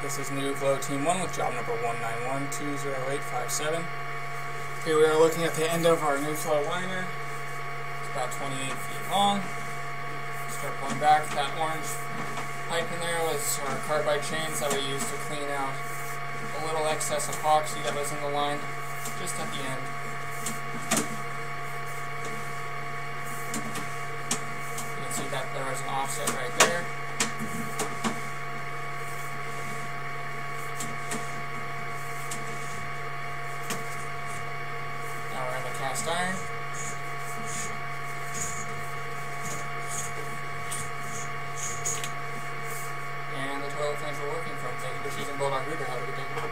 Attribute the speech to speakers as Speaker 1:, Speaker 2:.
Speaker 1: This is Nu Flow Team 1 with job number 191-20857. Here we are looking at the end of our Nu Flow liner. It's about 28 feet long. Start pulling back. That orange pipe in there was our carbide chains that we used to clean out a little excess epoxy that was in the line just at the end. You can see that there was an offset right there. cast iron. And the 12 things we're working from. Thank you for choosing Bulldog Rooter. Have a good day.